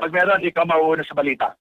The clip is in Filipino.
Pag meron, ikaw mauuna sa balita.